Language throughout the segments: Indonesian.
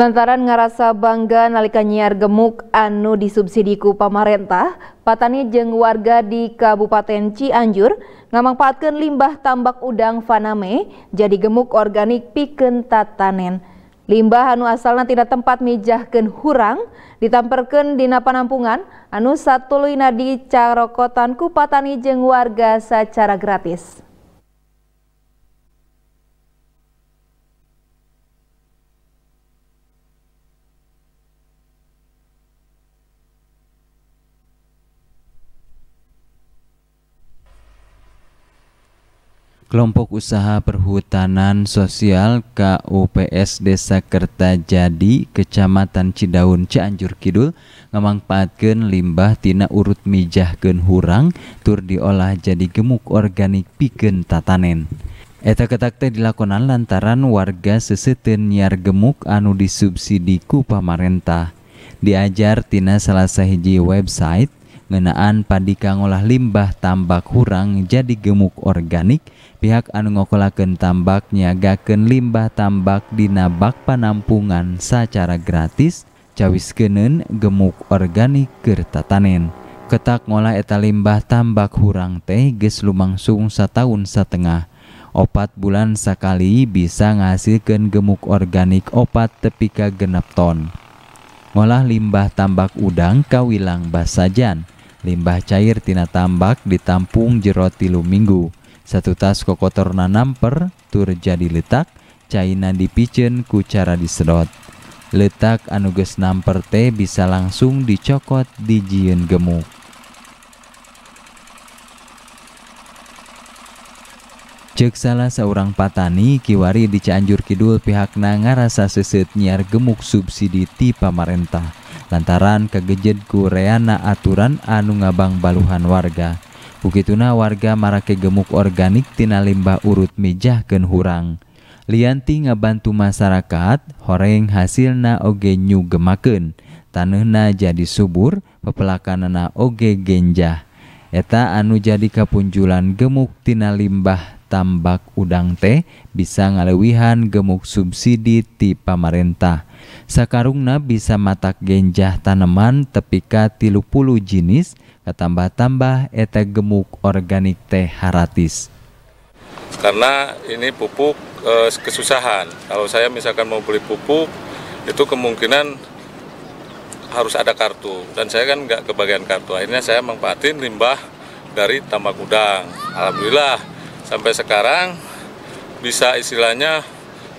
Lantaran ngarasa bangga nalika nyiar gemuk anu disubsidi ku pamarentah, patani jeung warga di Kabupaten Cianjur ngamangpaatkeun limbah tambak udang Faname jadi gemuk organik pikeun tatanen. Limbah anu asalna tina tempat mijahkeun hurang ditamperkeun dina panampungan anu satuluyna dicarokotan ku patani jeung warga secara gratis. Kelompok Usaha Perhutanan Sosial KUPS Desa Kertajadi Kecamatan Cidaun Cianjur Kidul ngamangpaatkeun limbah tina urut mijahkeun hurang tur diolah jadi gemuk organik pikeun tatanen. Eta ketak teh dilakonan lantaran warga seseuteun nyiar gemuk anu disubsidi ku pamarentah. Diajar tina salah sahiji website ngenaan padika ngolah limbah tambak hurang jadi gemuk organik pihak anu ngokolaken tambak nyagaken limbah tambak dina bak panampungan secara gratis cawis gemuk organik kertatanen ketak ngolah eta limbah tambak hurang teh geus lumangsung setahun setengah opat bulan sekali bisa ngasilkan gemuk organik opat tepika genep ton. Ngolah limbah tambak udang kawilang basajan. Limbah cair tina tambak ditampung jero tilu minggu satu tas kokotor namper tur jadi letak caina dipicen ku cara disedot. Letak anuges namper teh bisa langsung dicokot di jieun gemuk Cek salah seorang patani kiwari di Cianjur Kidul pihakna ngarasa seset nyiar gemuk subsidi ti pamarentah lantaran kegejed kureana aturan anu ngabang baluhan warga. Bukituna warga marake gemuk organik tina limbah urut mijah gen hurang. Lianti ngabantu masyarakat horeng hasilna oge nyu gemaken tanehna jadi subur pepelakanana oge genjah. Eta anu jadi kapunjulan gemuk tina limbah tambak udang teh bisa ngalewihan gemuk subsidi ti pamarentah. Sakarungna bisa matak genjah tanaman tepika tilu puluh jenis ketambah-tambah eta gemuk organik teh haratis. Karena ini pupuk e, kesusahan. Kalau saya misalkan mau beli pupuk itu kemungkinan harus ada kartu. Dan saya kan nggak kebagian kartu. Akhirnya saya manfaatin limbah dari tambak udang. Alhamdulillah sampai sekarang bisa istilahnya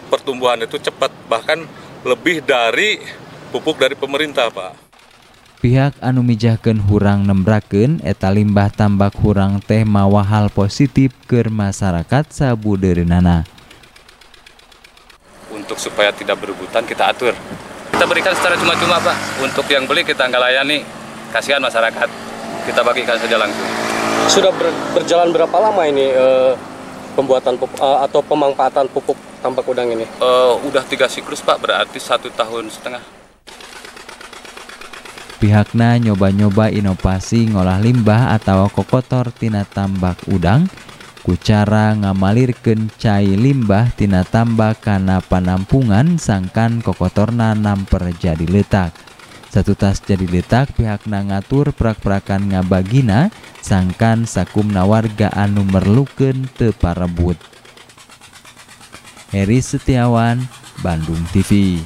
pertumbuhan itu cepat bahkan lebih dari pupuk dari pemerintah Pak. Pihak anu mijahkeun hurang nembrakeun eta limbah tambak hurang teh mawa hal positif ke masyarakat sabudeureunnana. Untuk supaya tidak berebutan kita atur. Kita berikan secara cuma-cuma Pak. Untuk yang beli kita nggak layani. Kasihan masyarakat. Kita bagikan saja langsung. Sudah ber, berjalan berapa lama ini uh, pembuatan pupuk, uh, atau pemanfaatan pupuk tambak udang ini? Uh, udah tiga siklus Pak, berarti satu tahun setengah. Pihaknya nyoba-nyoba inovasi ngolah limbah atau kokotor tina tambak udang ku cara ngamalirkeun cai limbah tina tambak kana panampungan sangkan kokotorna namper jadi letak. Satu tas jadi letak pihak ngatur prak-prakan ngabagina sangkan sakumna warga anu merlukeun teu parebut. Heri Setiawan, Bandung TV.